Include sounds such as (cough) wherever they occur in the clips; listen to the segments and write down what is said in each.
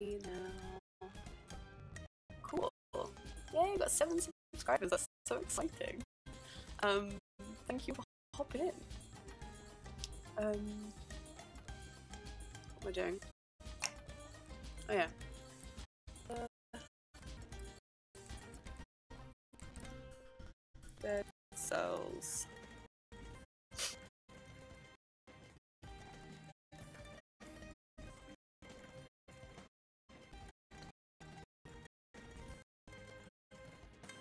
Cool. Yay, we got seven subscribers. That's so exciting. Um, thank you for hopping in. Um, what am I doing? Oh yeah. Uh,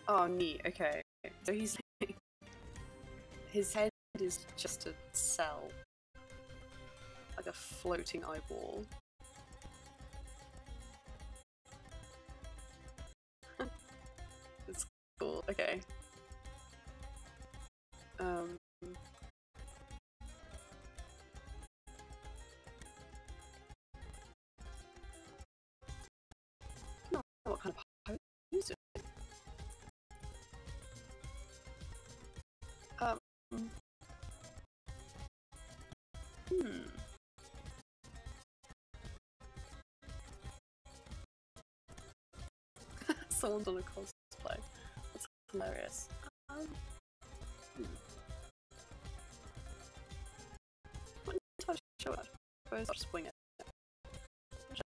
Oh, neat. Okay. So he's his head is just a cell, like a floating eyeball. (laughs) it's cool. Okay. Um. Someone's on a cosplay. That's hilarious. Um. What sure. I suppose I'll just wing it.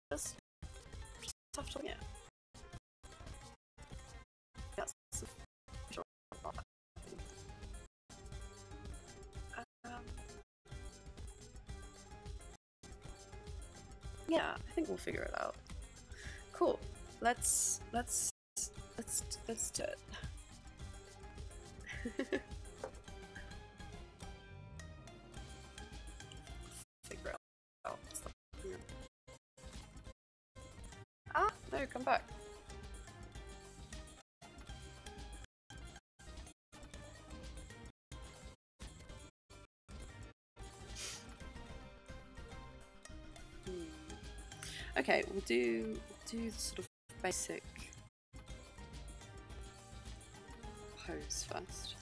Just, just have to wing it. Um, yeah, I think we'll figure it out. Cool. Let's let's let's let's do it. figure it out. Ah, no, come back. Hmm. Okay, we'll do do sort of basic pose first.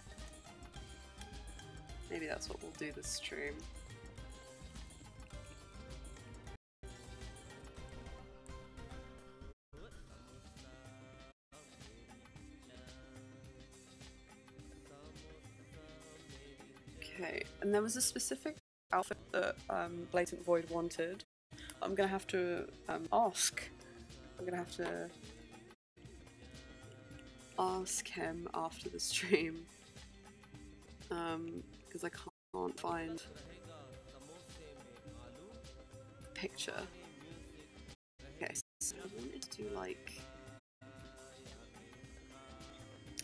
Maybe that's what we'll do this stream. Okay, and there was a specific outfit that um, Blatant Void wanted. I'm gonna have to um, ask. I'm gonna have to ask him after the stream because I can't find the picture. Okay, so I wanted to do like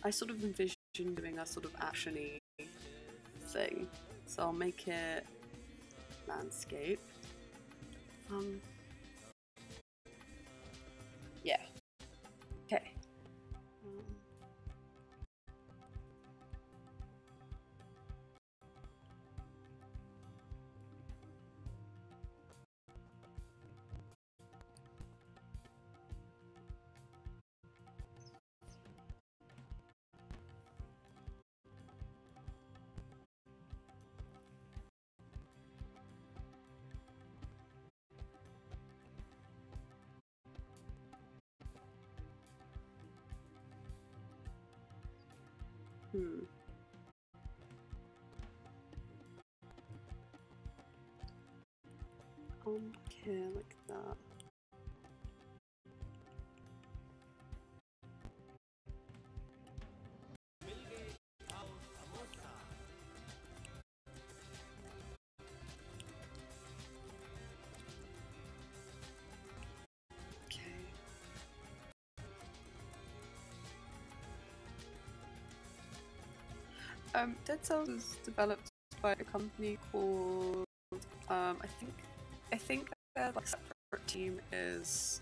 I sort of envision doing a sort of actiony thing, so I'll make it landscape. Um, Hmm. Okay, like that. Um, Dead Cells is developed by a company called um, I think I think their like separate team is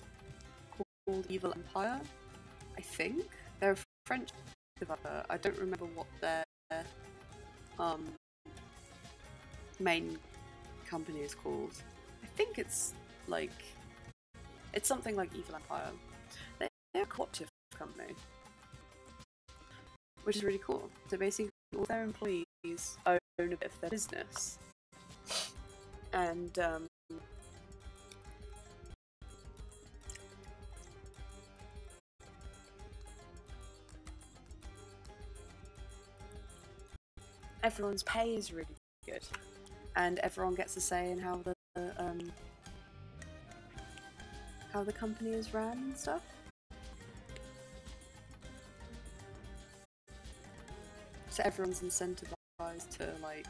called Evil Empire. I think they're a French developer. I don't remember what their um, main company is called. I think it's like it's something like Evil Empire. They- They're a cooperative company, which is really cool. So basically, all their employees own a bit of their business. And um, everyone's pay is really good, and everyone gets a say in how the um, how the company is run and stuff. So everyone's incentivized to like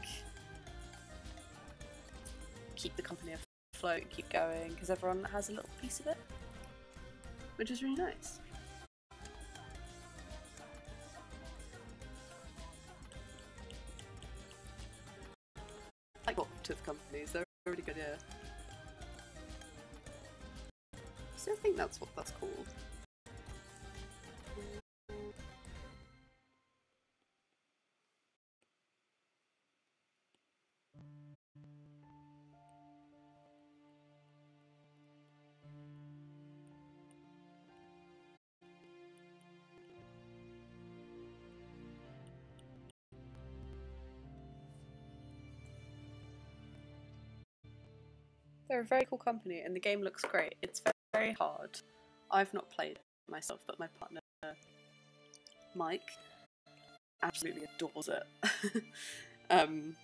keep the company afloat, keep going, because everyone has a little piece of it, which is really nice. like cooperative companies, they're really good, yeah. So I think that's what that's called. They're a very cool company and the game looks great. It's very hard. I've not played it myself, but my partner, Mike, absolutely adores it. (laughs) um,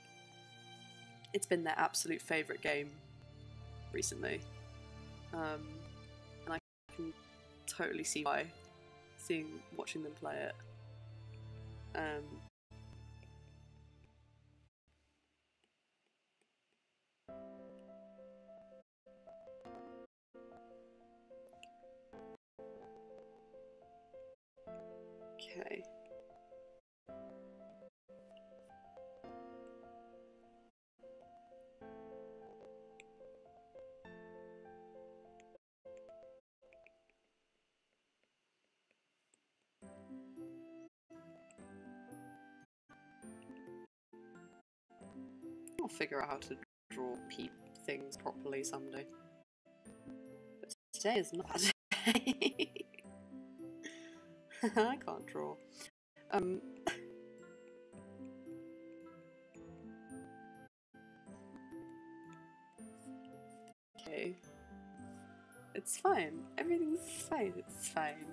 it's been their absolute favourite game recently. Um, and I can totally see why, seeing, watching them play it. Um, figure out how to draw peep things properly someday. But today is not day. (laughs) I can't draw. Um. okay. It's fine. Everything's fine. It's fine.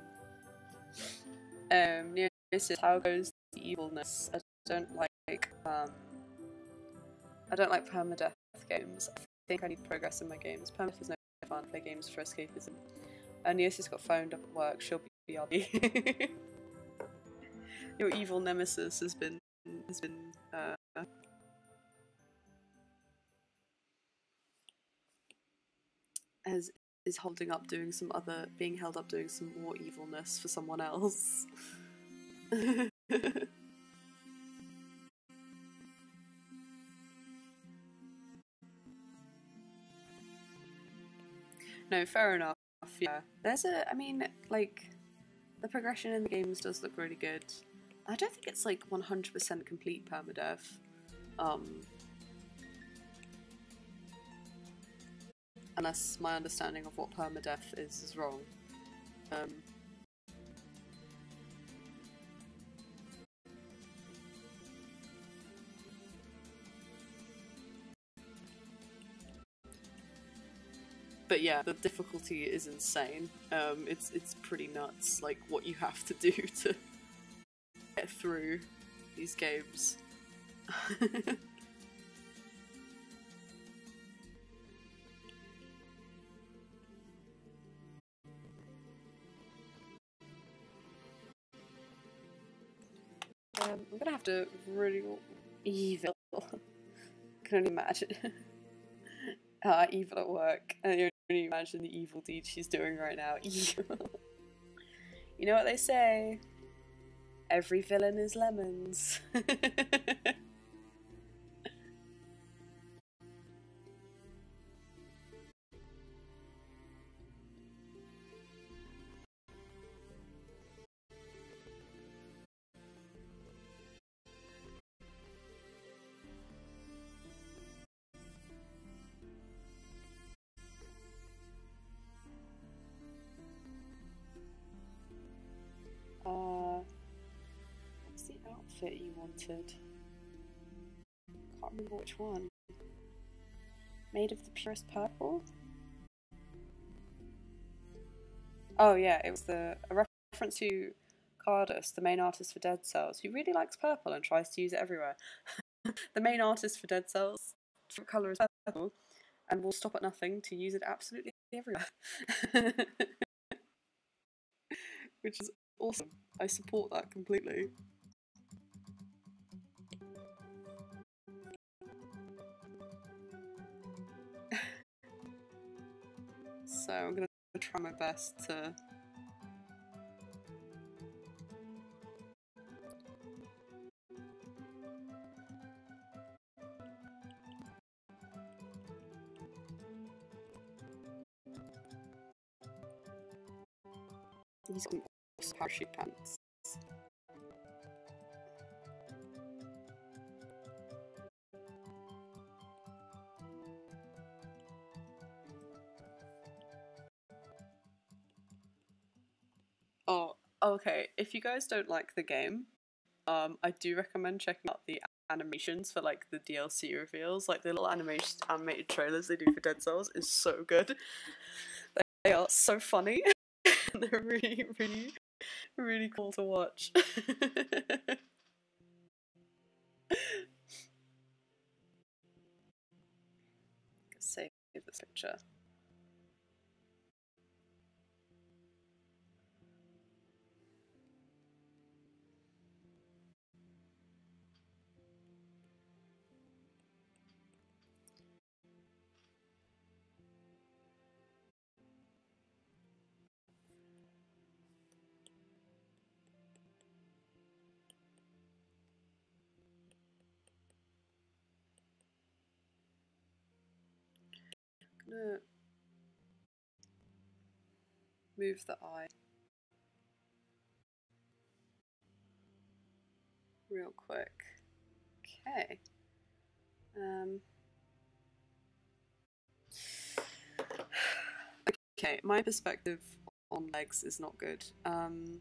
Um, nearest how goes the evilness? I don't like, um, I don't like permadeath games. I think I need progress in my games. Permadeath is no fun. Play games for escapism. And Neosis got phoned up at work. She'll be BRB. (laughs) Your evil nemesis has been has been uh, as is holding up doing some other being held up doing some more evilness for someone else. (laughs) no, fair enough. Yeah, there's a. I mean, like the progression in the games does look really good. I don't think it's like 100% complete permadeath. Um, unless my understanding of what permadeath is is wrong. Um, but yeah, the difficulty is insane. Um, it's it's pretty nuts, like what you have to (laughs) do to get through these games. (laughs) Um, I'm gonna have to really evil. (laughs) can only imagine. uh, evil at work, and you imagine the evil deed she's doing right now. (laughs) You know what they say? Every villain is lemons. (laughs) outfit you wanted. Can't remember which one. Made of the purest purple? Oh yeah, it was the a reference to Cardus, the main artist for Dead Cells, who really likes purple and tries to use it everywhere. (laughs) the main artist for Dead Cells. Favorite color is purple, and will stop at nothing to use it absolutely everywhere. (laughs) Which is awesome. I support that completely. So I'm gonna try my best to These are parachute pants. Okay. If you guys don't like the game, um, I do recommend checking out the animations for like the DLC reveals. Like the little animation animated trailers they do for Dead Cells is so good. They are so funny. (laughs) They're really, really, really cool to watch. (laughs) Save this picture. Move the eye real quick. Okay. Um, (sighs) okay, my perspective on legs is not good. Um,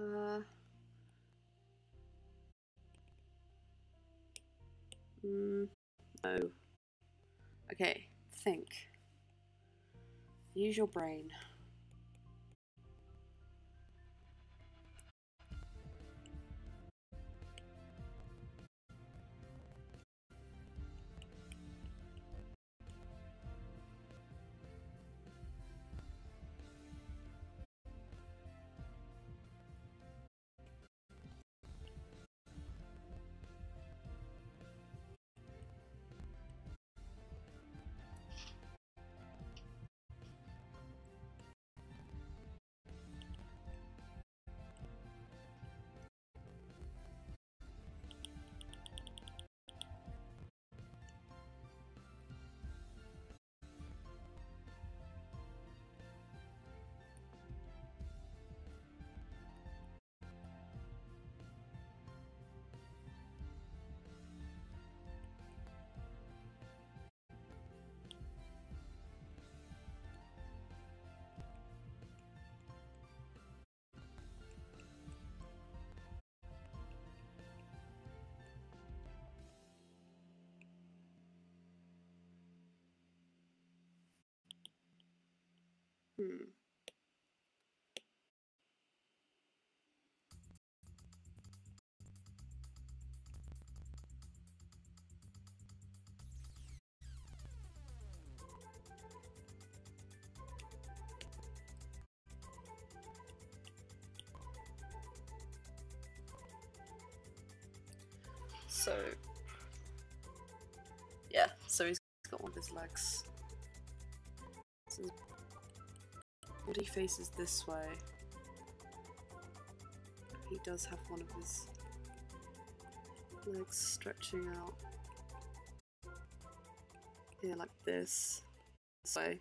Uh, mm, no. Okay, think. Use your brain. Hmm. So, yeah, so he's got of his legs. Body faces this way. He does have one of his legs stretching out. Yeah, like this. This way.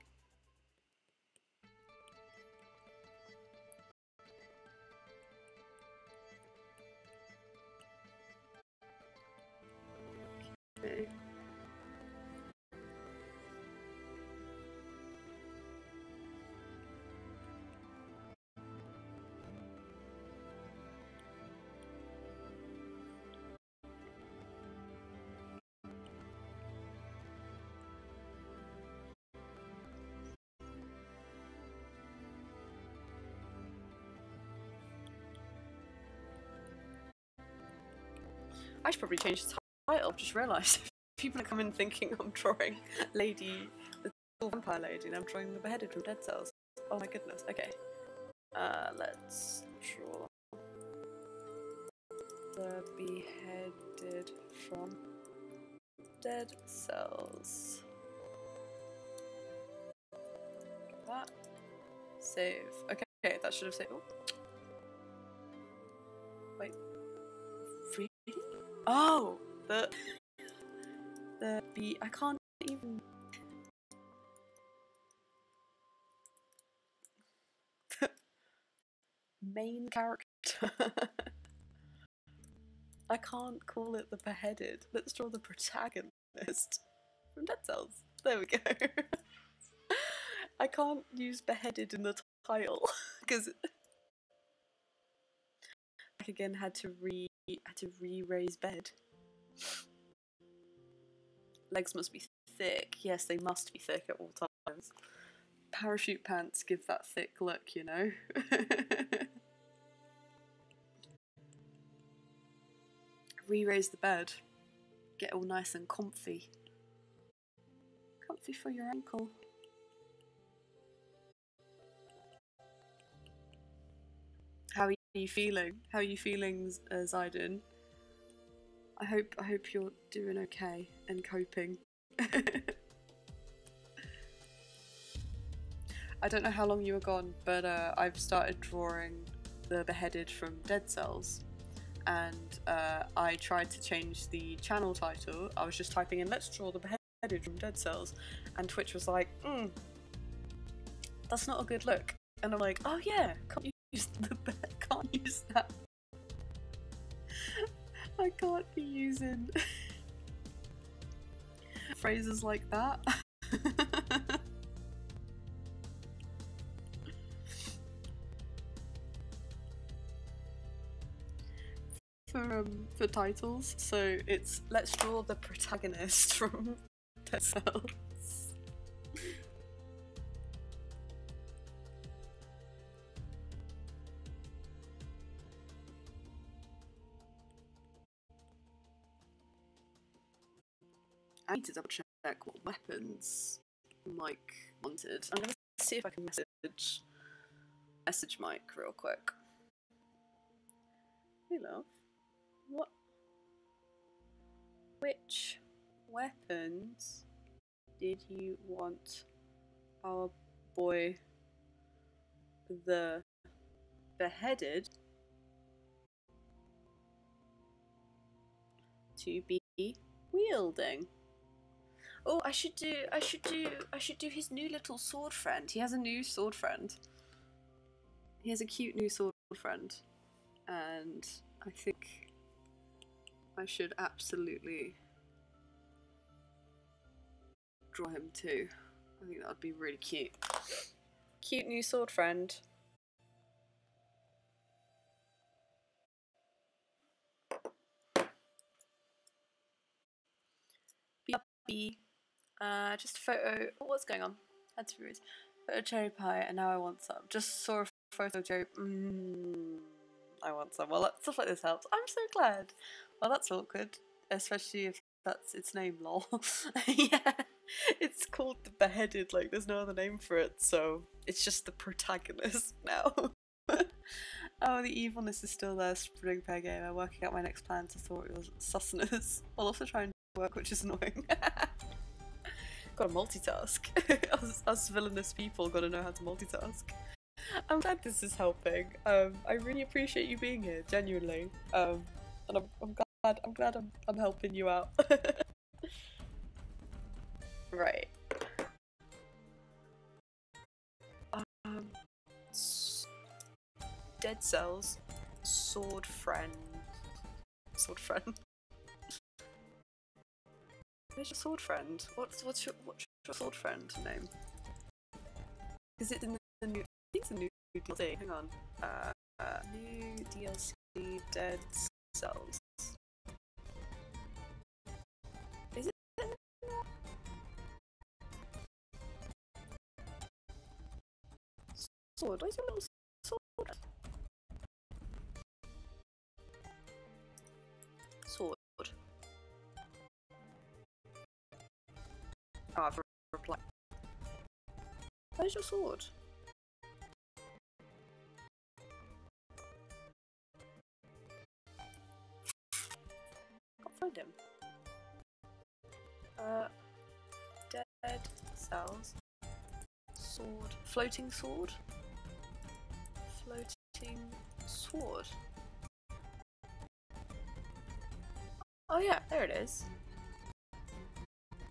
Change the title. I've just realised (laughs) people are coming thinking I'm drawing Lady, the vampire lady, and I'm drawing the beheaded from Dead Cells. Oh my goodness. Okay. Uh, let's draw the beheaded from Dead Cells. That. Save. Okay, okay that should have saved. Oh. Oh, the the be. I can't even. (laughs) Main character. (laughs) I can't call it the beheaded. Let's draw the protagonist from Dead Cells. There we go. (laughs) I can't use beheaded in the title because I again had to re had to re-raise bed. Legs must be thick. Yes, they must be thick at all times. Parachute pants give that thick look, you know. (laughs) Re-raise the bed. Get all nice and comfy. Comfy for your ankle. How are you feeling? How are you feeling, uh? I hope I hope you're doing okay and coping. (laughs) I don't know how long you were gone, but uh, I've started drawing the beheaded from Dead Cells, and uh, I tried to change the channel title. I was just typing in "Let's draw the beheaded from Dead Cells," and Twitch was like, mm, "That's not a good look," and I'm like, "Oh yeah, can't use (laughs) the be- can't use that." I can't be using phrases like that. for um for titles, so it's let's draw the protagonist from (laughs) Dead. I need to double check what weapons Mike wanted. I'm gonna see if I can message message Mike real quick. Hey love. What which weapons did you want our boy the beheaded to be wielding? Oh, I should do. I should do. I should do his new little sword friend. He has a new sword friend. He has a cute new sword friend, and I think I should absolutely draw him too. I think that would be really cute. Cute new sword friend. Be uh, just a photo. Oh, what's going on? To be Photo cherry pie, and now I want some. Just saw a photo cherry. Mmm, I want some. Well, stuff like this helps. I'm so glad. Well, that's awkward, especially if that's its name. Lol. (laughs) yeah, it's called the beheaded. Like, there's no other name for it, so it's just the protagonist (laughs) now. (laughs) oh, the evilness is still there. Spring. I'm working out my next plan to sort your susness. I'll also try and work, which is annoying. Gotta multitask. (laughs) us, us villainous people gotta know how to multitask. I'm glad this is helping. Um, I really appreciate you being here, genuinely. Um, and I'm, I'm glad I'm glad I'm, I'm helping you out. (laughs) right. Um, dead cells, sword friend, sword friend. (laughs) Where's your sword friend? What's what's your what's your sword friend name? Is it in the new? I think it's a new DLC. Hang on. Uh, uh, new DLC Dead Cells. Is it? Sword. Where's your little I've replied. Where's your sword? Can't find him. Uh, dead cells. Sword. Floating sword? Floating sword. Oh yeah, there it is.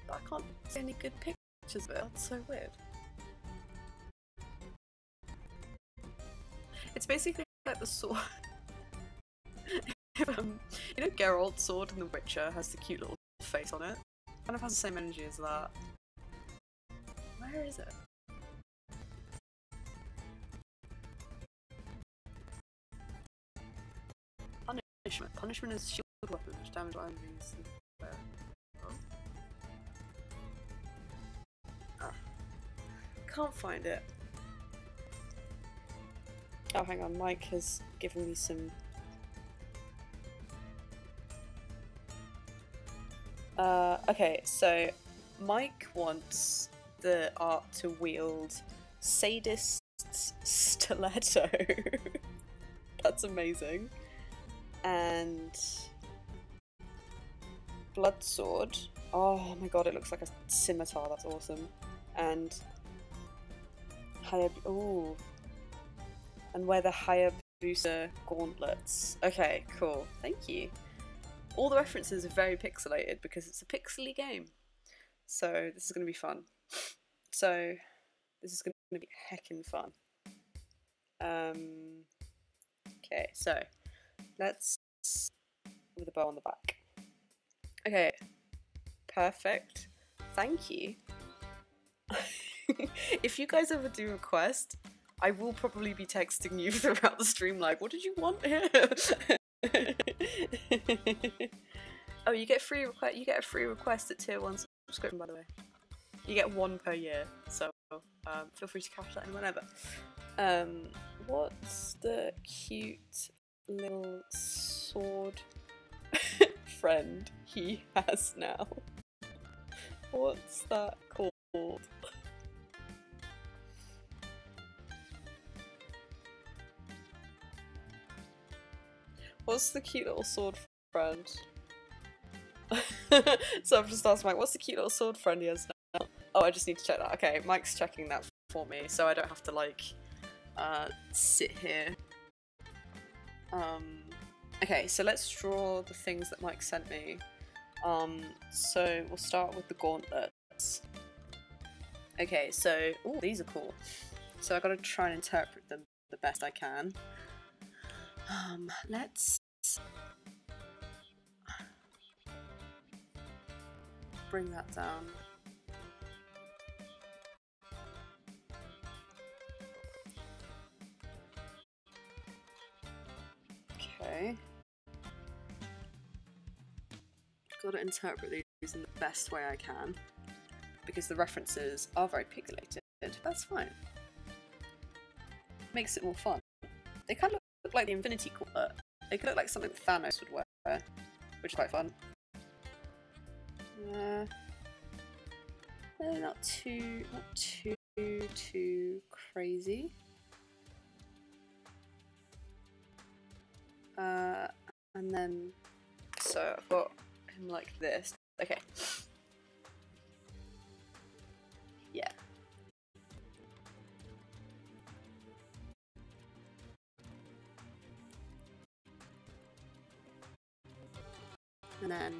But I can't see any good pictures of it. That's so weird. It's basically like the sword. (laughs) um, you know, Geralt's sword in The Witcher has the cute little face on it. Kind of has the same energy as that. Where is it? Punishment. Punishment is shield weapon which damage enemies. Can't find it. Oh, hang on. Mike has given me some. Uh, okay, so Mike wants the art to wield sadist's stiletto. (laughs) That's amazing. And blood sword. Oh my god, it looks like a scimitar. That's awesome. And Hayab. Oh, and wear the Hayabusa gauntlets. Okay, cool. Thank you. All the references are very pixelated because it's a pixely game. So this is going to be fun. So this is going to be heckin' fun. Um, okay, so let's with a bow on the back. Okay, perfect. Thank you. (laughs) if you guys ever do a quest, I will probably be texting you (laughs) throughout the stream like, what did you want here? (laughs) oh, you get free request. You get a free request at tier one subscription, by the way. You get one per year, so um, feel free to cash that in whenever. Um, what's the cute little sword friend he has now? What's that called? What's the cute little sword friend? (laughs) so I've just asked Mike, what's the cute little sword friend he has now? Oh, I just need to check that. Okay, Mike's checking that for me, so I don't have to like uh, sit here. Um, okay, so let's draw the things that Mike sent me. Um, so we'll start with the gauntlets. Okay, so oh, these are cool. So I've got to try and interpret them the best I can. Um, let's bring that down. Okay. Got to interpret these in the best way I can because the references are very pixelated. That's fine. Makes it more fun. They kind of look like the Infinity Gauntlet. They could look like something Thanos would wear, which is quite fun. Uh, not too, not too, too crazy. Uh, and then, so I've got him like this. Okay. Yeah. and then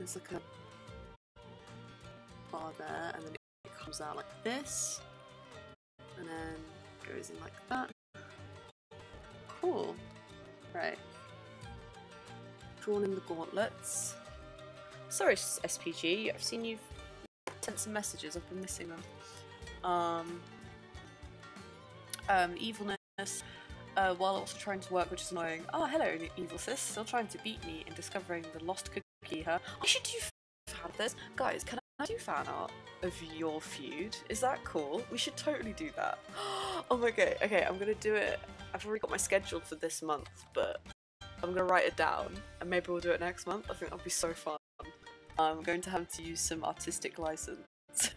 there's like a bar there, and then it comes out like this, and then goes in like that. Cool. Right. Drawn in the gauntlets. Sorry, SPG. I've seen you've sent some messages. I've been missing them. Um. Um. Evilness. Uh, while also trying to work, which is annoying. Oh, hello, evil sis. Still trying to beat me in discovering the lost cookie. Her. I should do fan this, guys. Can I do fan art of your feud? Is that cool? We should totally do that. (gasps) oh my god. Okay, I'm gonna do it. I've already got my schedule for this month, but I'm gonna write it down, and maybe we'll do it next month. I think that'll be so fun. I'm going to have to use some artistic license. (laughs)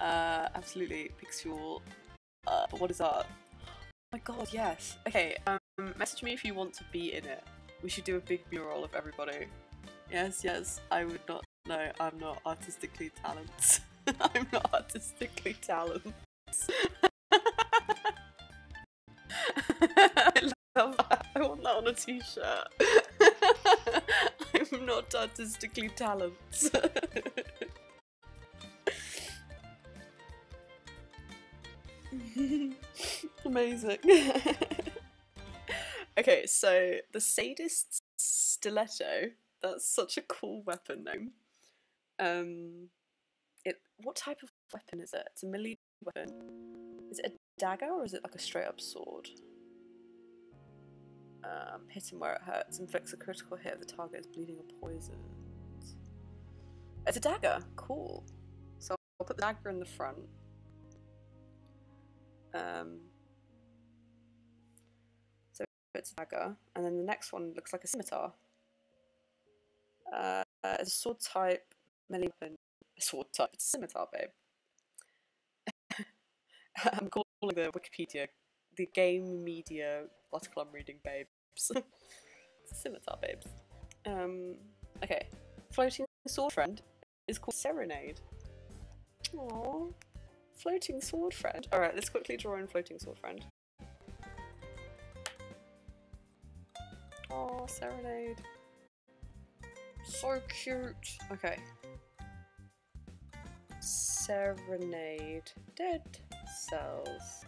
uh, absolutely, Pixel. Uh, what is art? Oh (gasps) my god, yes. Okay, um, message me if you want to be in it. We should do a big mural of everybody. Yes, yes, I would not. No, I'm not artistically talented. (laughs) I'm not artistically talented. (laughs) I love that. I want that on a t-shirt. (laughs) I'm not artistically talented. Amazing. okay, so the sadist stiletto. That's such a cool weapon name. Um, it. What type of weapon is it? It's a melee weapon. Is it a dagger or is it like a straight up sword? Um, hit him where it hurts. Inflicts a critical hit if the target is bleeding or poisoned. It's a dagger. Cool. So I'll put the dagger in the front. Um, so it's a dagger, and then the next one looks like a scimitar. Uh, a sword type melee weapon. Sword type. It's a scimitar, babe. (laughs) I'm calling the Wikipedia the game media article I'm reading, babes. (laughs) a scimitar, babes. Um, okay. Floating sword friend is called Serenade. Aww. Floating sword friend. Alright, let's quickly draw in floating sword friend. Oh, Serenade. So cute. Okay. Serenade. Dead cells.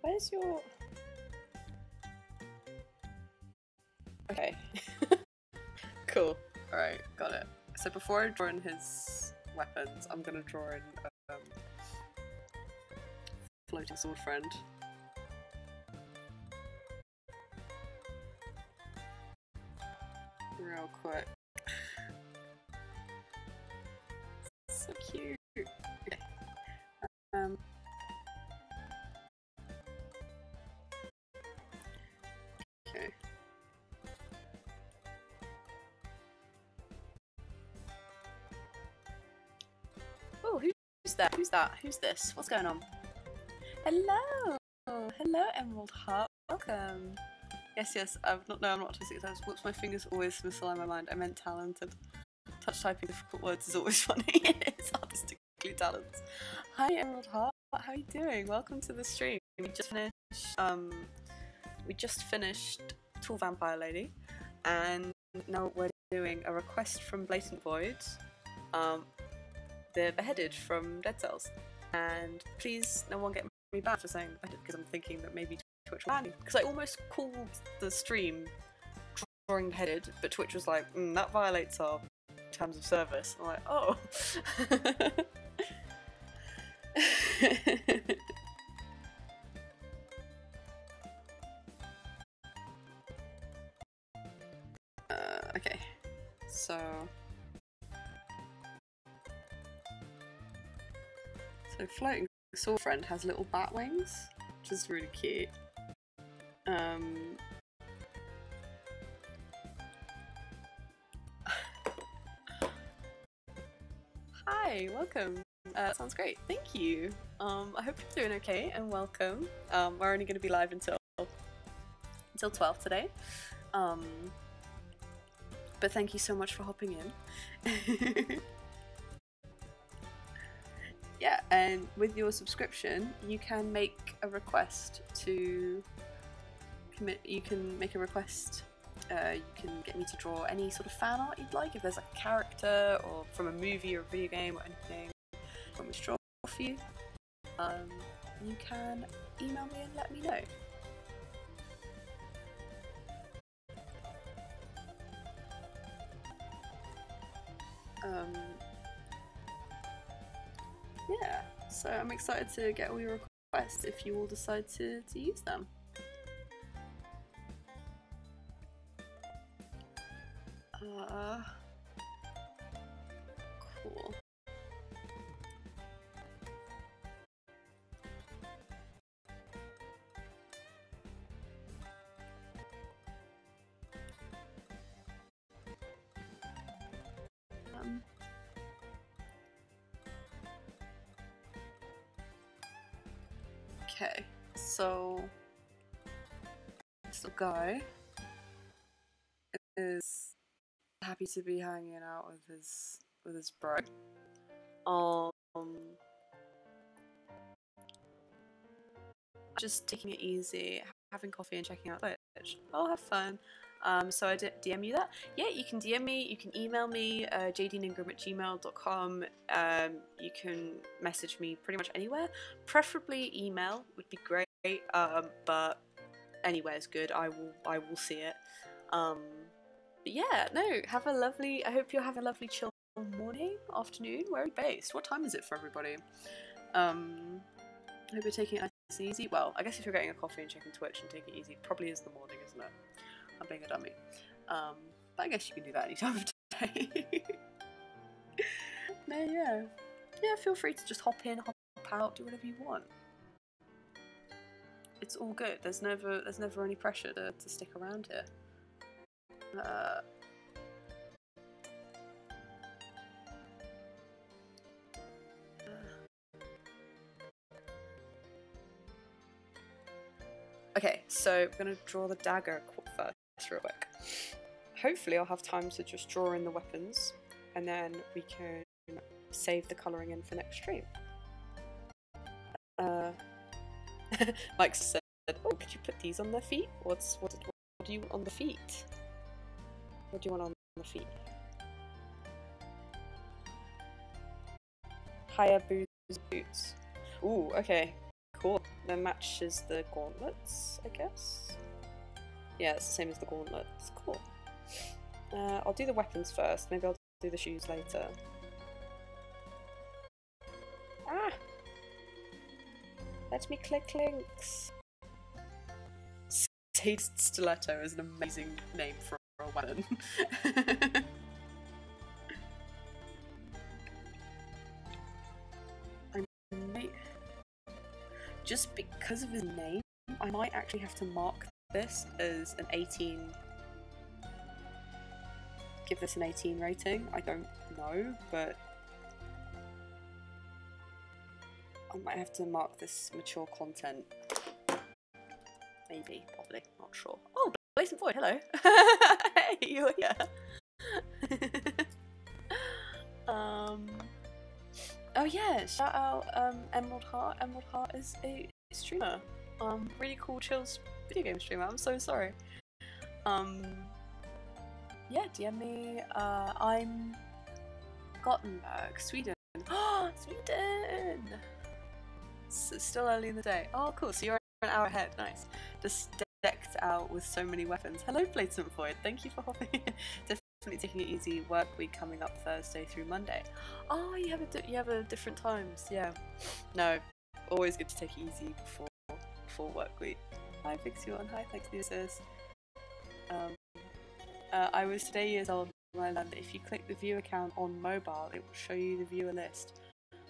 Where's your... Okay. (laughs) cool. Alright, got it. So before I draw in his weapons, I'm gonna draw in um, floating sword friend. So cute. Okay. Um, okay. Oh, who's that? Who's that? Who's this? What's going on? Hello! Hello, Emerald Heart. Welcome. Yes, yes, I've not, no, I'm not autistic. I whoops, my fingers always misaligned my mind. I meant talented. Touch typing difficult words is always (laughs) funny. it's artistically talented. Hi, Emerald Heart. How are you doing? Welcome to the stream. We just finished, um, we just finished Tall Vampire Lady, and now we're doing a request from Blatant Void, um, the beheaded from Dead Cells. And please, no one get me back for saying beheaded because I'm thinking that maybe Twitch will ban Because I almost called the stream drawing headed, but Twitch was like, mm, that violates our terms of service. I'm like, oh. (laughs) uh, okay, so. So floating sword friend has little bat wings, which is really cute. Um, Hi, welcome. Uh, sounds great. Thank you. Um, I hope you're doing okay and welcome. Um, we're only going to be live until until 12 today. Um, but thank you so much for hopping in. (laughs) yeah, and with your subscription, you can make a request to commit. You can make a request. Uh, you can get me to draw any sort of fan art you'd like. If there's a character or from a movie or a video game or anything, want me to draw for you. Um, you can email me and let me know. Um, yeah, so I'm excited to get all your requests if you all decide to, to use them. Uh, cool. Okay, so this guy is happy to be hanging out with his with his bro. Um, just taking it easy, having coffee and checking out Twitch. I'll have fun. Um, so I DM you that. Yeah, you can DM me, you can email me, uh, jadineingram at gmail.com. Um, you can message me pretty much anywhere. Preferably email would be great, um, but anywhere is good. I will, I will see it. Um, but yeah, no, have a lovely, I hope you're having a lovely chill morning, afternoon. Where are you based? What time is it for everybody? Um, I hope you're taking it nice and easy. Well, I guess if you're getting a coffee and checking Twitch and taking it easy, probably is the morning, isn't it? I'm being a dummy. Um, but I guess you can do that any time of day. (laughs) no, yeah. Yeah, feel free to just hop in, hop out, do whatever you want. It's all good. There's never there's never any pressure to, to stick around here. Uh, Okay, so I'm gonna draw the dagger first real quick. Hopefully I'll have time to just draw in the weapons and then we can save the colouring in for next stream. Uh, (laughs) Mike said, oh, could you put these on their feet? What's, what, what do you want on the feet? What do you want on the feet? Hayabusa boots. Ooh, okay. Cool. That matches the gauntlets, I guess. Yeah, it's the same as the gauntlets. Cool. Uh, I'll do the weapons first. Maybe I'll do the shoes later. Ah! Let me click links. (laughs) Sade Stiletto is an amazing name for (laughs) I might... Just because of his name, I might actually have to mark this as an 18. Give this an 18 rating. I don't know, but I might have to mark this mature content. Maybe, probably, not sure. Oh, Hello. (laughs) hey, you're here. (laughs) um. Oh yeah, shout out um, Emerald Heart. Emerald Heart is a streamer. Um, really cool chills video game streamer. I'm so sorry. Um, yeah, DM me. Uh, I'm Gothenburg, Sweden. (gasps) Sweden! It's still early in the day. Oh, cool. So you're an hour ahead. Nice. Just decked out with so many weapons. Hello, Blatant Void. Thank you for (laughs) hopping. Definitely taking it easy. Work week coming up Thursday through Monday. Oh, you have a you have a different times. Yeah. No, always good to take it easy before before work week. Hi, fix you on. Hi, thanks, Neosis. Um, uh, I was today years old when I learned that if you click the view account on mobile, it will show you the viewer list.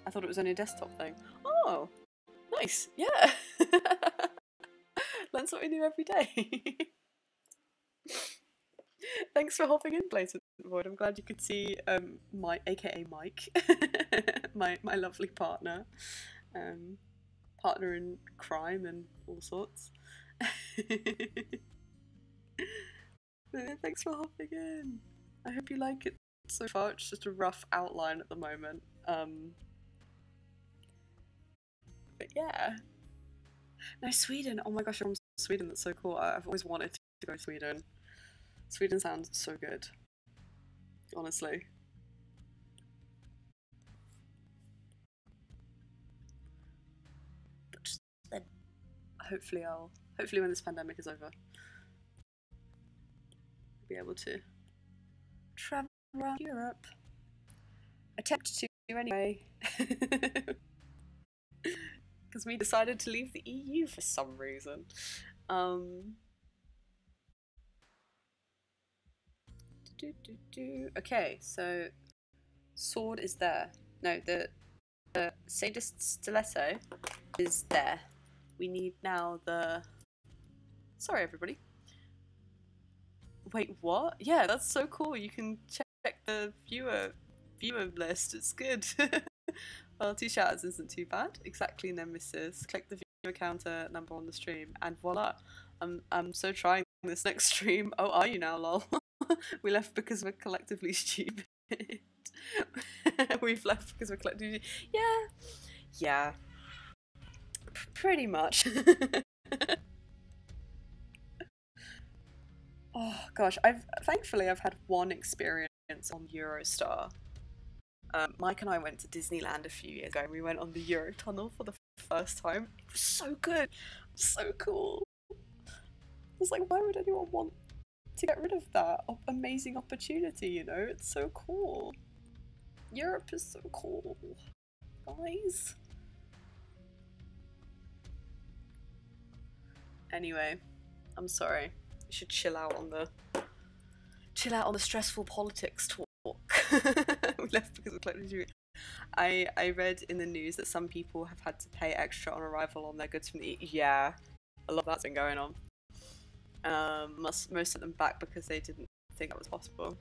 I thought it was only a desktop thing. Oh, nice. Yeah. (laughs) Learn something new every day. Thanks for hopping in, Blatant Void. I'm glad you could see um, my, aka Mike, (laughs) my my lovely partner, um, partner in crime and all sorts. (laughs) Thanks for hopping in. I hope you like it so far. It's just a rough outline at the moment. Um, but yeah. No, Sweden. Oh my gosh, I'm Sweden that's so cool. I've always wanted to go to Sweden. Sweden sounds so good. Honestly. But just hopefully I'll hopefully when this pandemic is over, be able to travel around Europe. Attempt to do anyway. (laughs) Because we decided to leave the EU for some reason. Um. Okay, so sword is there. No, the, the sadist stiletto is there. We need now the. Sorry, everybody. Wait, what? Yeah, that's so cool. You can check the viewer viewer list. It's good. (laughs) well, two shoutouts isn't too bad. Exactly, nemesis. Click the viewer counter number on the stream, and voila. I'm I'm so trying this next stream. Oh, are you now, lol? (laughs) we left because we're collectively (laughs) stupid. (laughs) We've left because we're collectively. Yeah, yeah. P- pretty much. oh gosh, I've thankfully I've had one experience on Eurostar. Um, Mike and I went to Disneyland a few years ago. and We went on the Eurotunnel for the first time. It was so good, so cool. I was like, why would anyone want to get rid of that amazing opportunity? You know, it's so cool. Europe is so cool, guys. Anyway, I'm sorry. You should chill out on the chill out on the stressful politics talk. (laughs) we left because of collective duty. I I read in the news that some people have had to pay extra on arrival on their goods from the. Yeah, a lot of that's been going on. Um, most most of them back because they didn't think that was possible.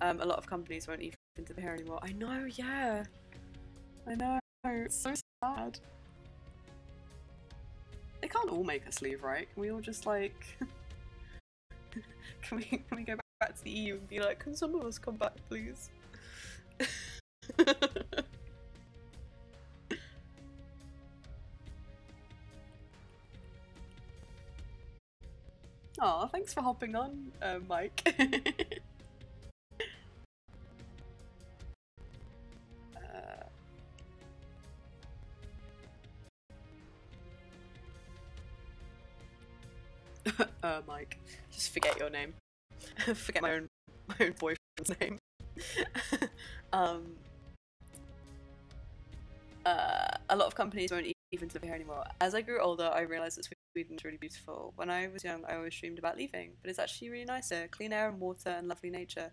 Um, a lot of companies won't even do here anymore. I know, yeah. I know. It's so sad. They can't all make us leave, right? Can we all just like (laughs) can we can we go back to the EU and be like, can some of us come back, please? (laughs) Oh, thanks for hopping on, uh, Mike. (laughs) uh, (laughs) uh, Mike, just forget your name. (laughs) forget my own my own boyfriend's name. (laughs) um, uh, a lot of companies won't even live here anymore. As I grew older, I realized that Sweden's really beautiful. When I was young, I always dreamed about leaving, but it's actually really nice here. Clean air and water and lovely nature.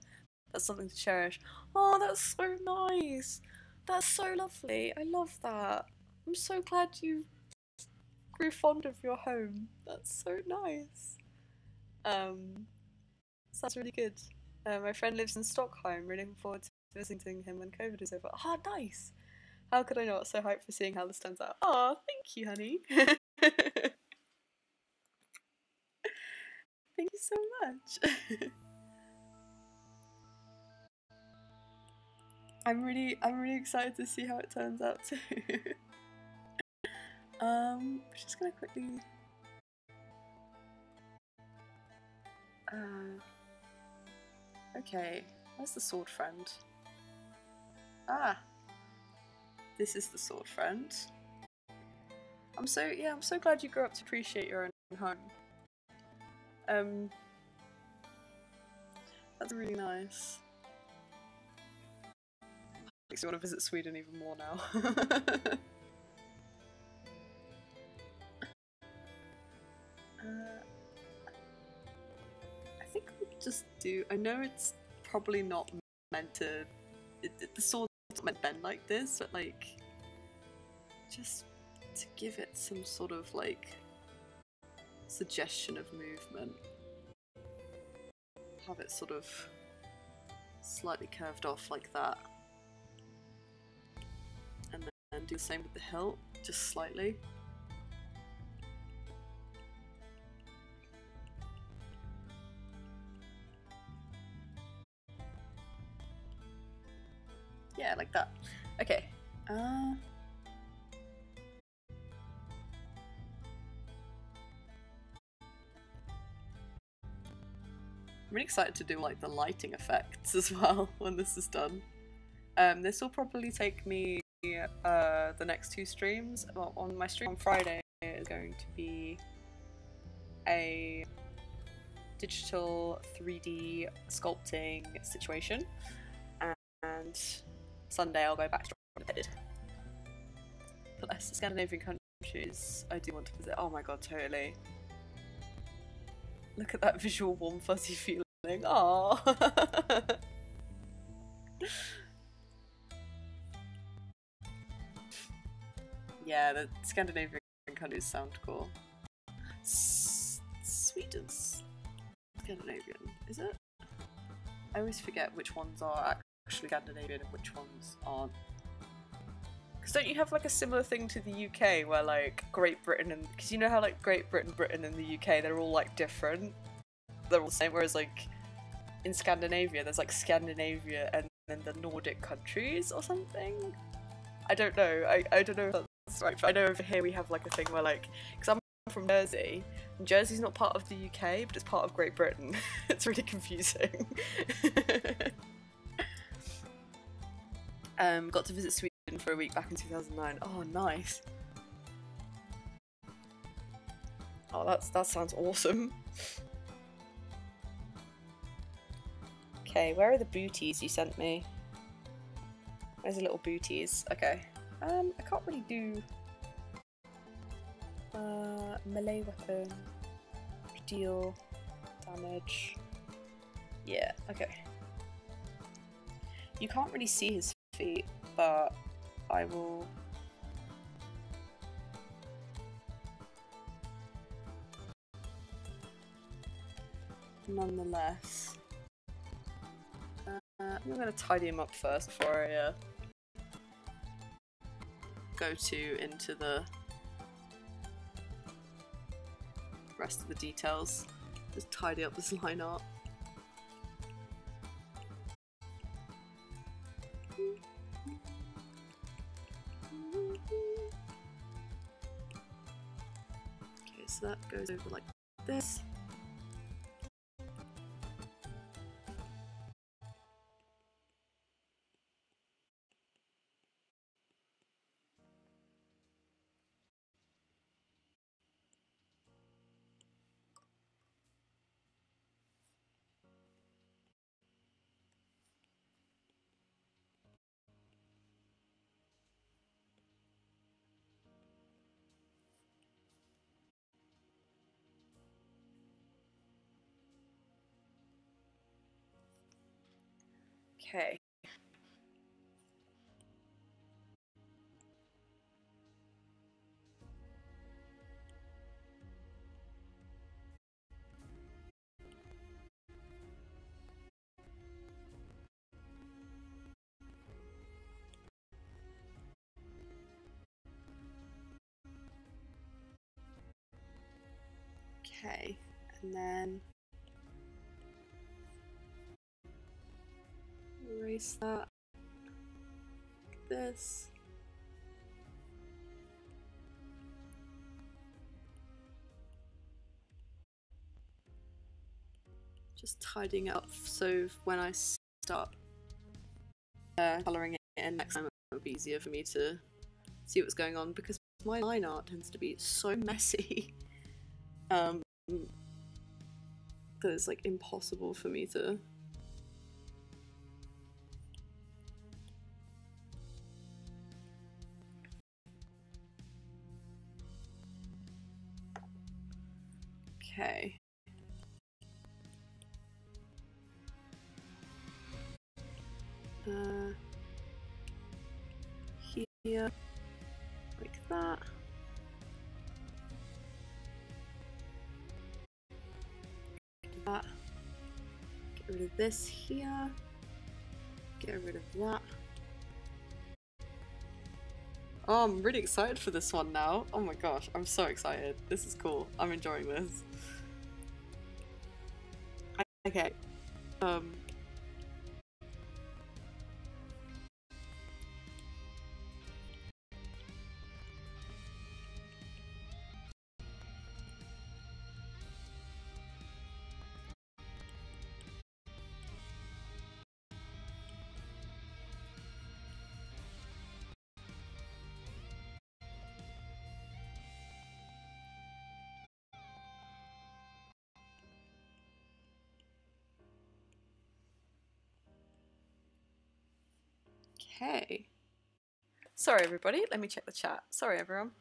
That's something to cherish. Oh, that's so nice. That's so lovely. I love that. I'm so glad you grew fond of your home. That's so nice. Um, sounds really good. Uh, my friend lives in Stockholm. Really looking forward to visiting him when COVID is over. Ah, nice. How could I not? So hyped for seeing how this turns out. Oh, thank you, honey. (laughs) thank you so much. (laughs) I'm really, I'm really excited to see how it turns out too. (laughs) um, I'm just gonna quickly. Uh, okay, where's the sword friend? Ah, this is the sword friend. I'm so yeah, I'm so glad you grew up to appreciate your own home. Um, that's really nice. Makes me want to visit Sweden even more now. (laughs) just do. I know it's probably not meant to. It, it, the sword's not meant to bend like this, but like, just to give it some sort of like suggestion of movement. Have it sort of slightly curved off like that. And then do the same with the hilt, just slightly. Excited to do like the lighting effects (laughs) as well when this is done. Um, this will probably take me uh, the next two streams. Well, on my stream on Friday is going to be a digital 3D sculpting situation, and Sunday I'll go back to headed. Plus, the Scandinavian countries I do want to visit. Oh my god, totally. Look at that (laughs) visual warm fuzzy feeling. Oh. yeah, the Scandinavian countries sound cool. S Sweden's Scandinavian, is it? I always forget which ones are actually Scandinavian and which ones aren't. Because don't you have like a similar thing to the UK where like Great Britain and because you know how like Great Britain, Britain, and the UK they're all like different. They're all the same. Whereas like in Scandinavia, there's like Scandinavia and then the Nordic countries or something. I don't know. I, I don't know if that's right. But I know over here we have like a thing where like because I'm from Jersey. And Jersey's not part of the UK, but it's part of Great Britain. (laughs) it's really confusing. (laughs) um, got to visit Sweden for a week back in 2009. Oh, nice. Oh, that's that sounds awesome. Okay, where are the booties you sent me? There's the little booties. Okay. Um, I can't really do uh, melee weapon, deal damage. Yeah, okay. You can't really see his feet, but I will nonetheless. I'm gonna tidy him up first before I uh, go to into the rest of the details. Just tidy up this (laughs) line art. Okay, so that goes over like this. Okay. Okay, and then erase that. Like this. Just tidying up so when I start uh, colouring it in next time it would be easier for me to see what's going on because my line art tends to be so (laughs) messy um, that it's like impossible for me to Okay. Uh, here, like that. That. Get rid of this here. Get rid of that. Oh, I'm really excited for this one now. Oh my gosh, I'm so excited. This is cool. I'm enjoying this. Okay. Um. Okay. Sorry, everybody. Let me check the chat. Sorry, everyone.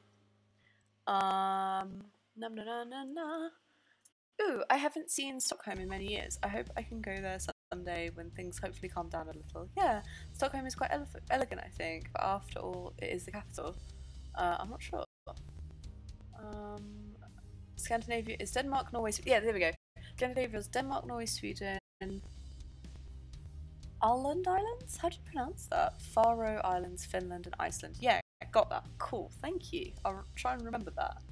Um. Na na na na na. Ooh, I haven't seen Stockholm in many years. I hope I can go there someday when things hopefully calm down a little. Yeah, Stockholm is quite ele elegant, I think, but after all, it is the capital. Uh, I'm not sure. Um, Scandinavia is Denmark, Norway. Sweden. Yeah, there we go. Scandinavia is Denmark, Norway, Sweden. Åland Islands? How do you pronounce that? Faroe Islands, Finland, and Iceland. Yeah, got that. Cool, thank you. I'll try and remember that.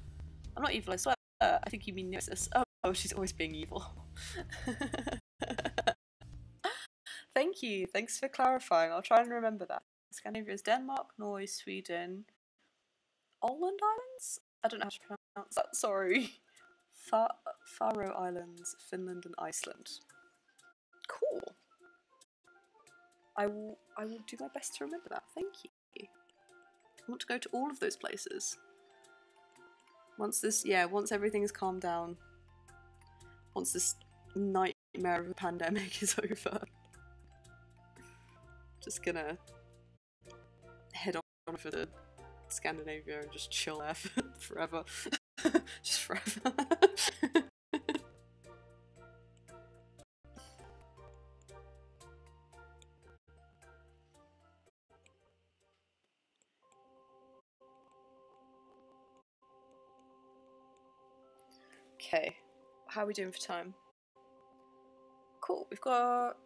I'm not evil, I swear. I think you mean Gnosis. Oh, (laughs) oh, she's always being evil. (laughs) thank you. Thanks for clarifying. I'll try and remember that. Scandinavia is Denmark, Norway, Sweden. Åland Islands? I don't know how to pronounce that, sorry. Far Faroe Islands, Finland, and Iceland. Cool. I will I will do my best to remember that. Thank you. I want to go to all of those places. Once this yeah, once everything's calmed down. Once this nightmare of a pandemic (laughs) is over. Just gonna head on for the Scandinavia and just chill there (laughs) forever. (laughs) just forever. Okay, how are we doing for time? Cool, we've got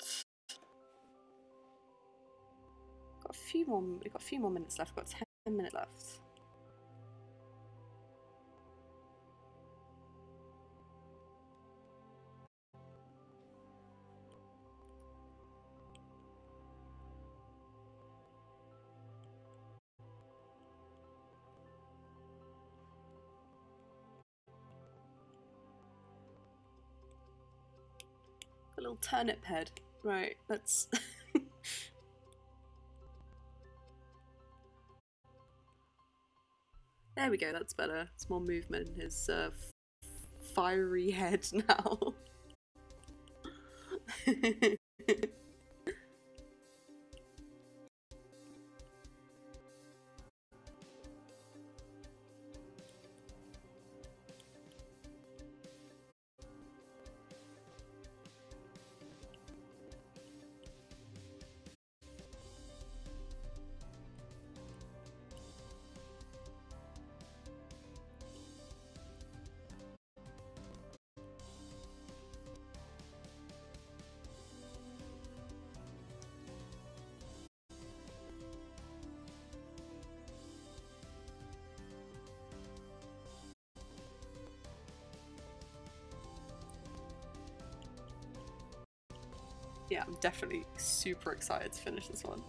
got a few more. We've got a few more minutes left. We've got ten minutes left. Turnip head. Right, let's. (laughs) there we go, that's better. It's more movement in his uh, fiery head (laughs) now. (laughs) definitely super excited to finish this one.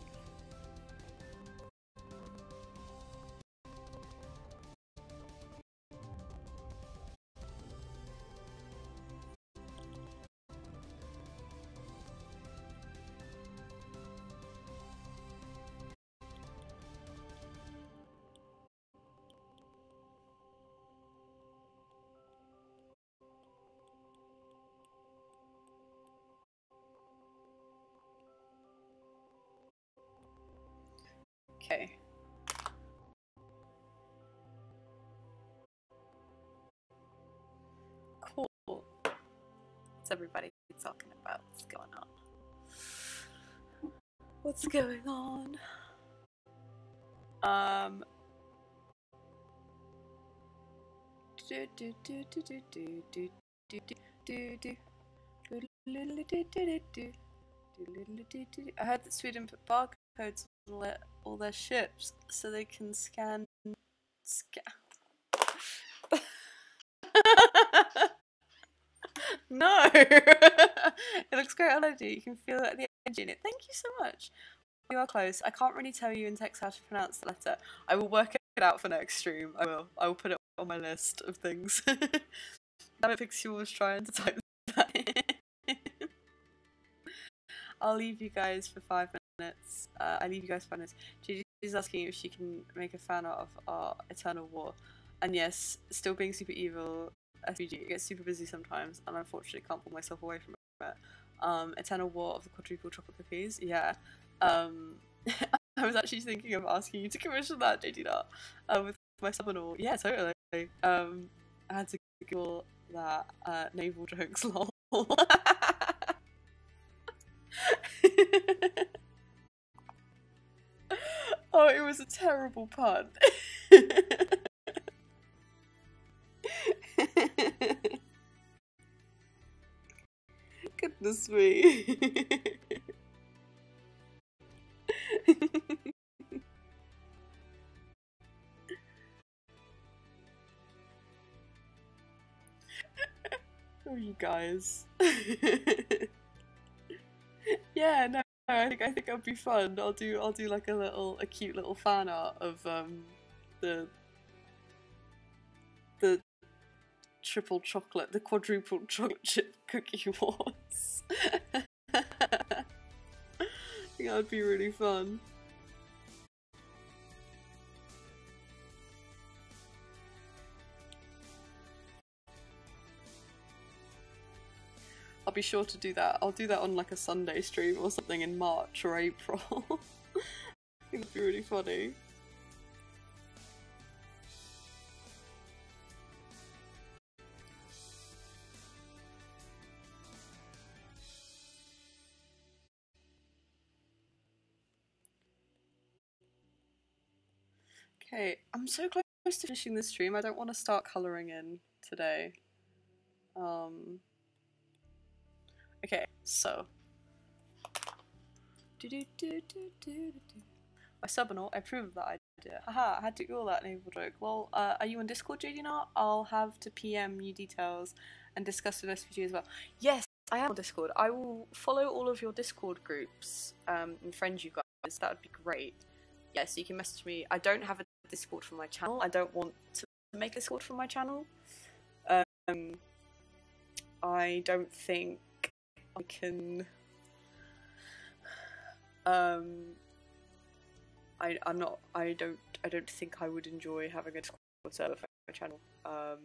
Okay. Cool. What's everybody talking about? What's going on? What's going on? Um. Do do do do do do do do do do do. I heard that Sweden put barcodes their, all their ships so they can scan. Scan. (laughs) no! (laughs) it looks great on. You can feel it at the edge in it. Thank you so much. You are close. I can't really tell you in text how to pronounce the letter. I will work it out for next stream. I will. I will put it on my list of things. (laughs) Damn Pixie was trying to type that in. I'll leave you guys for five minutes. Uh, I leave you guys minutes. Gigi's asking if she can make a fan art of our Eternal War. And yes, still being super evil, SVG, it gets super busy sometimes, and unfortunately can't pull myself away from it. Um, Eternal War of the Quadruple Cookies, yeah. Um, (laughs) I was actually thinking of asking you to commission that, Jadine Art, uh, with my Seminole. Yeah, totally. Um, I had to Google that uh, naval jokes, (laughs) lol. Oh, it was a terrible pun. (laughs) Goodness me. (laughs) oh, you guys. (laughs) yeah, no, I think I think it'll be fun. I'll do I'll do like a little a cute little fan art of um the the triple chocolate, the quadruple (laughs) chocolate chip cookie (laughs) wars. (laughs) I think that would be really fun. Be sure to do that. I'll do that on like a Sunday stream or something in March or April. I think that'd be really funny. Okay, I'm so close to finishing this stream. I don't want to start colouring in today. Um, okay, so. My Subanaut, I approve of that idea. Haha, I had to all that naval joke. Well, uh, are you on Discord, JD not? I'll have to PM you details and discuss with SVG as well. Yes, I am on Discord. I will follow all of your Discord groups um, and friend you guys. That would be great. Yeah, so you can message me. I don't have a Discord for my channel. I don't want to make a Discord for my channel. Um, I don't think I can. Um, I I'm not. I don't. I don't think I would enjoy having a Discord server for my channel. Um,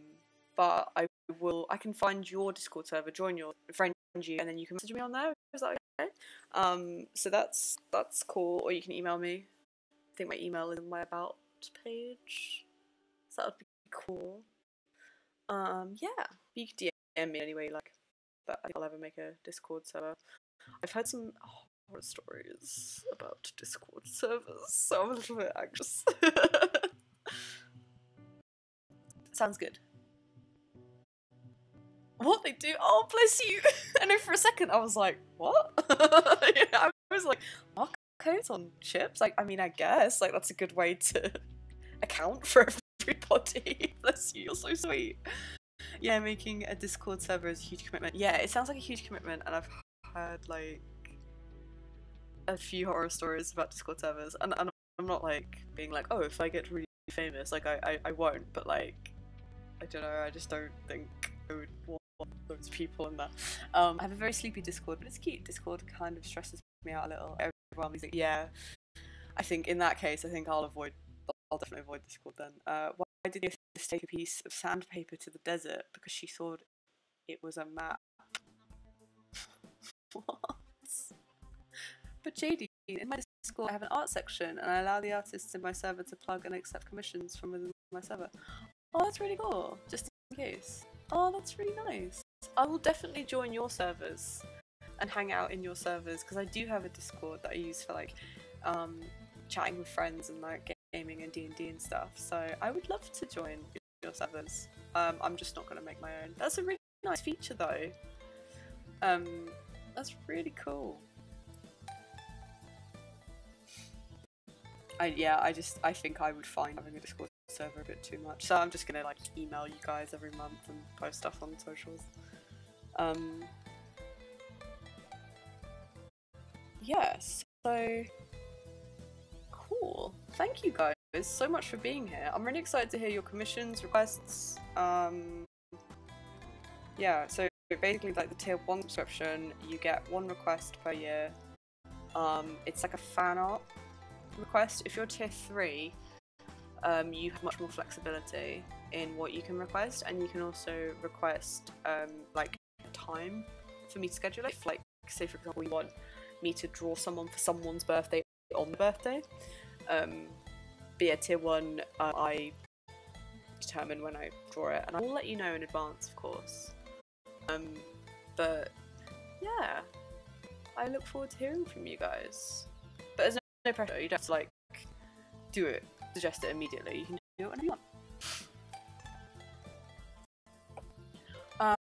but I will. I can find your Discord server, join your friend you, and then you can message me on there. Is that okay? Um, so that's that's cool. Or you can email me. I think my email is in my about page. So that would be cool. Um, yeah, you can DM me anyway, like, think I'll ever make a Discord server. I've heard some horror stories about Discord servers, so I'm a little bit anxious. (laughs) Sounds good. What they do? Oh, bless you! (laughs) I know for a second I was like, what? (laughs) I was like, Mark codes on chips? Like, I mean, I guess like that's a good way to account for everybody. Bless you, you're so sweet. Yeah, making a Discord server is a huge commitment. Yeah, it sounds like a huge commitment, and I've heard like a few horror stories about Discord servers, and, and I'm not like being like, oh, if I get really famous, like I, I, I won't, but like, I don't know, I just don't think I would want those people in there. Um, I have a very sleepy Discord, but it's cute. Discord kind of stresses me out a little Everyone's like, yeah. I think in that case, I think I'll avoid. I'll definitely avoid Discord then. Uh, why did you take a piece of sandpaper to the desert? Because she thought it was a map. (laughs) what? But JD, in my Discord, I have an art section, and I allow the artists in my server to plug and accept commissions from within my server. Oh, that's really cool. Just in case. Oh, that's really nice. I will definitely join your servers and hang out in your servers because I do have a Discord that I use for like um, chatting with friends and like gaming and D and stuff. So I would love to join your servers. Um, I'm just not going to make my own. That's a really nice feature though. Um, that's really cool. I yeah, I just I think I would find having a Discord server a bit too much. So I'm just gonna like email you guys every month and post stuff on socials. Um, yes, so cool. Thank you guys so much for being here. I'm really excited to hear your commissions, requests. Um, yeah, so basically like the tier 1 subscription, you get one request per year. Um, it's like a fan art request. If you're tier 3, um, you have much more flexibility in what you can request and you can also request um, like time for me to schedule it. If, like, say for example, you want me to draw someone for someone's birthday on the birthday, Um, yeah, tier one, uh, I determine when I draw it, and I will let you know in advance, of course. Um, but yeah, I look forward to hearing from you guys. But there's no, no pressure. You don't have to like do it, suggest it immediately. You can do it you want.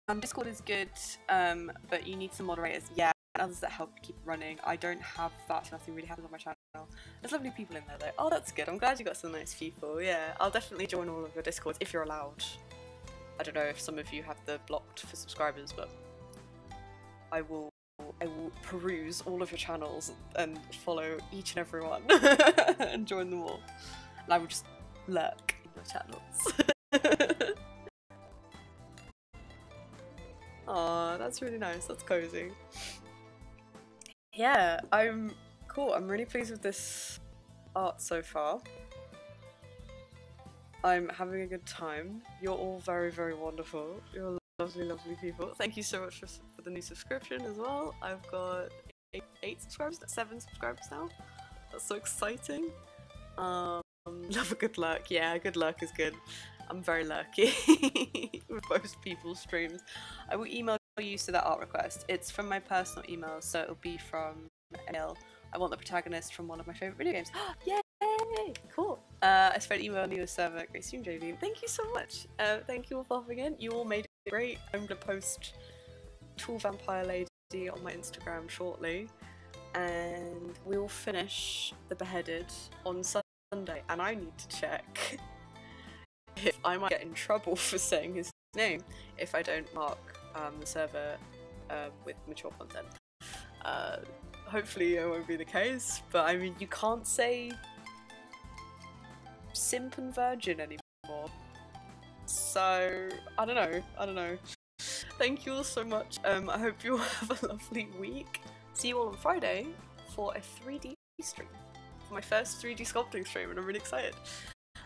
Um, Discord is good, um, but you need some moderators. Yeah, and others that help keep running. I don't have that. so Nothing really happens on my channel. There's lovely people in there though. Oh, that's good. I'm glad you got some nice people. Yeah, I'll definitely join all of your Discords if you're allowed. I don't know if some of you have the blocked for subscribers, but I will. I will peruse all of your channels and follow each and every one (laughs) and join them all. And I will just lurk in your channels. (laughs) Aw, that's really nice. That's cozy. Yeah, I'm cool. I'm really pleased with this art so far. I'm having a good time. You're all very, very wonderful. You're lovely, lovely people. Thank you so much for, for the new subscription as well. I've got eight, eight subscribers, seven subscribers now. That's so exciting. Um, (laughs) love a good luck. Yeah, good luck is good. I'm very lucky (laughs) with most people's streams. I will email you to that art request. It's from my personal email, so it'll be from Emil. I want the protagonist from one of my favourite video games. (gasps) Yay! Cool. Uh, I spread email on you server Great Stream JV. Thank you so much. Uh, thank you all for hopping in. You all made it great. I'm gonna post Tool Vampire Lady on my Instagram shortly. And we will finish the beheaded on Sunday. And I need to check (laughs) if I might get in trouble (laughs) for saying his name if I don't mark um, the server uh, with mature content. Uh, hopefully it won't be the case, but I mean, you can't say simp and virgin anymore. So, I don't know, I don't know. Thank you all so much. Um, I hope you all (laughs) have a lovely week. See you all on Friday for a 3D stream. My first 3D sculpting stream, and I'm really excited.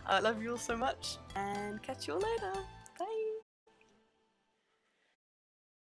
I uh, love you all so much, and catch you all later.